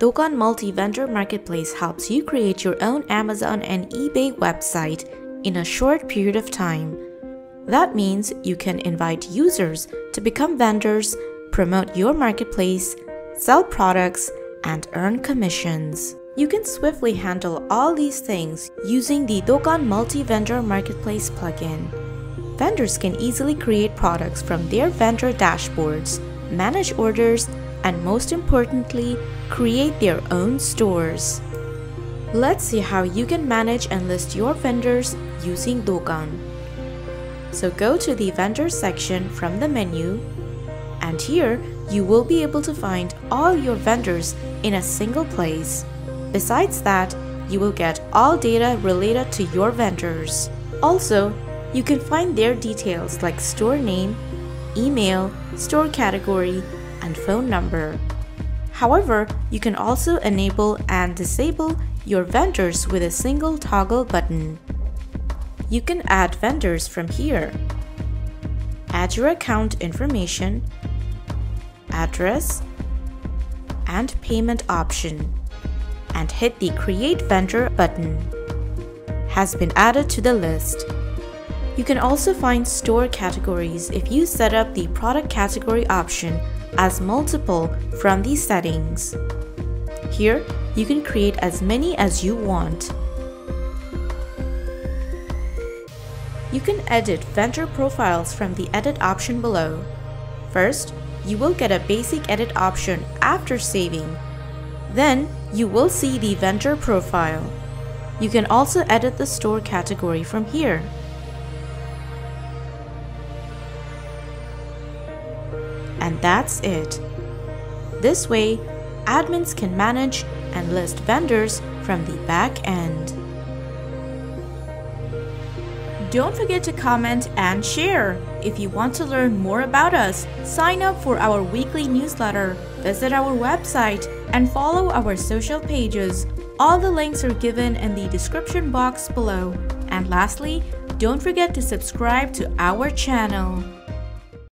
Dokan Multi-Vendor Marketplace helps you create your own Amazon and eBay website in a short period of time. That means you can invite users to become vendors, promote your marketplace, sell products, and earn commissions. You can swiftly handle all these things using the Dokan Multi-Vendor Marketplace plugin. Vendors can easily create products from their vendor dashboards, manage orders, and most importantly, create their own stores. Let's see how you can manage and list your vendors using Dokan. So go to the vendors section from the menu and here you will be able to find all your vendors in a single place. Besides that, you will get all data related to your vendors. Also, you can find their details like store name, email, store category, and phone number. However, you can also enable and disable your vendors with a single toggle button. You can add vendors from here. Add your account information, address, and payment option, and hit the Create Vendor button. Has been added to the list. You can also find store categories if you set up the product category option as multiple from these settings. Here, you can create as many as you want. You can edit vendor profiles from the edit option below. First, you will get a basic edit option after saving. Then, you will see the vendor profile. You can also edit the store category from here. And that's it. This way, admins can manage and list vendors from the back end. Don't forget to comment and share. If you want to learn more about us, sign up for our weekly newsletter, visit our website, and follow our social pages. All the links are given in the description box below. And lastly, don't forget to subscribe to our channel.